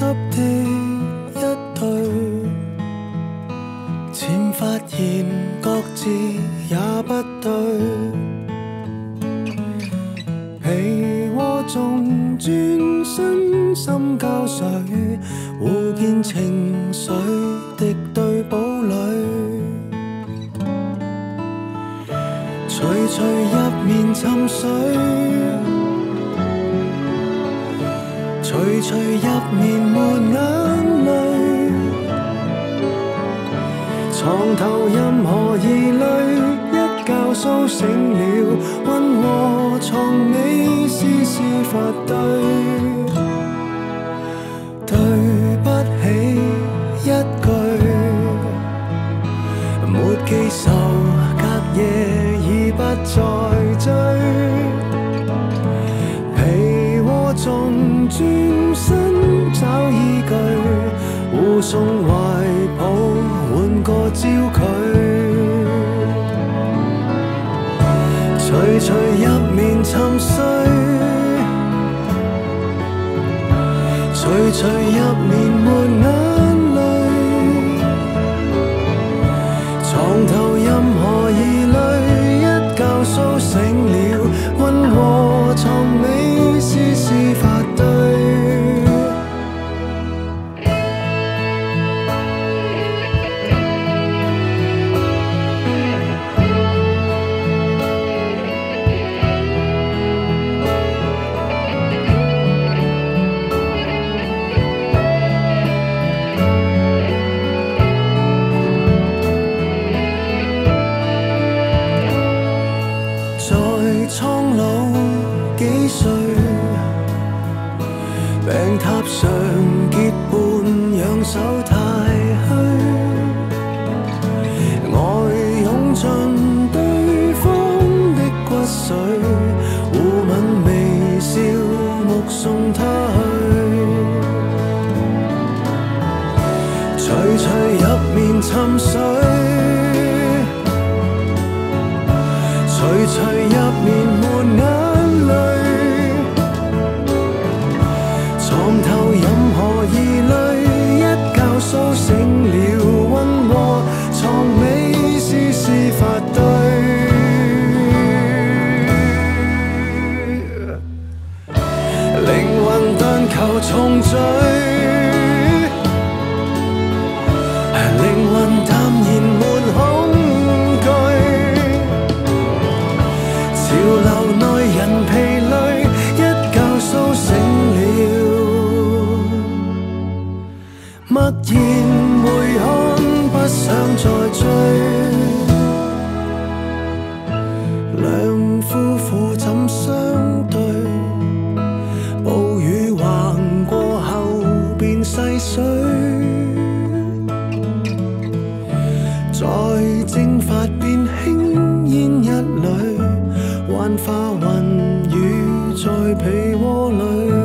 湿的一对，渐发现各自也不对。被窝中转身心交瘁，互见情绪敌对堡垒，徐徐入面沉睡。徐徐入眠没眼泪。床头任何疑虑，一觉苏醒了，温和床尾丝丝发堆。对不起一句，没记仇，隔夜已不再追。转身找依据，互送怀抱，换个焦距。徐徐入眠沉睡，徐徐入眠没眼泪。床头任何疑虑，一觉苏醒了，温和床苍老几岁，病榻上结伴，仰首太虚，爱涌进对方的骨髓，互吻微笑，目送他去。徐徐入眠沉睡，随入眠没眼泪，床头任何疑虑，一觉苏醒了温和，床尾丝丝发堆。灵魂但求重聚，灵魂淡然。水，在蒸发变轻烟一缕，幻化云雨在被窝里。